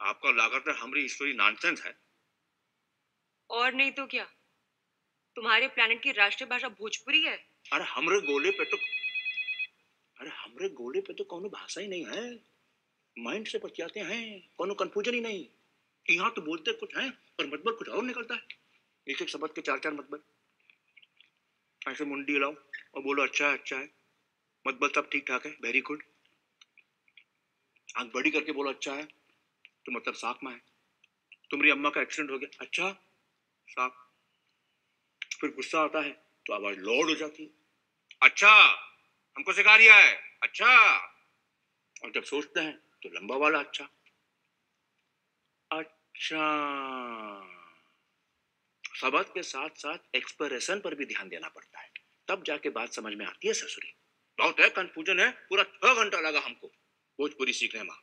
आपका लागत है हमारी स्टोरी नॉनसेंस है। और नहीं तो क्या? तुम्हारे प्लेनेट की राष्ट्रीय भाषा भोजपुरी है? अरे हमरे गोले पे तो अरे हमरे गोले पे तो कोनो भाषा ही नहीं है। माइंड से बतियाते हैं कोनो कंफ्यूजन ही नहीं। यहाँ तो बोलते कुछ है और मतलब कुछ और निकलता है। एक एक शब्द के चार चार मतलब ऐसे मुंडी हिलाओ और बोलो अच्छा है अच्छा है। मतलब सब ठीक ठाक है वेरी गुड आँख बड़ी करके बोलो अच्छा है। तो मतलब साफ़ में है। तुम्हारी अम्मा का एक्सीडेंट हो गया। अच्छा साफ़ फिर गुस्सा आता है तो आवाज़ लोड हो जाती है। अच्छा हमको सिखा रिया है। अच्छा। और जब सोचते हैं तो लंबा वाला अच्छा। अच्छा। शब्द के साथ साथ एक्सप्रेशन पर भी ध्यान देना पड़ता है। तब जाके बात समझ में आती है ससुरी। बहुत है कंफ्यूजन है। पूरा छह घंटा लगा हमको। भोजपुरी सीखने में।